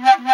Yeah.